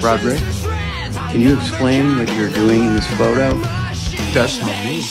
Broderick, can you explain what you're doing in this photo? That's not me.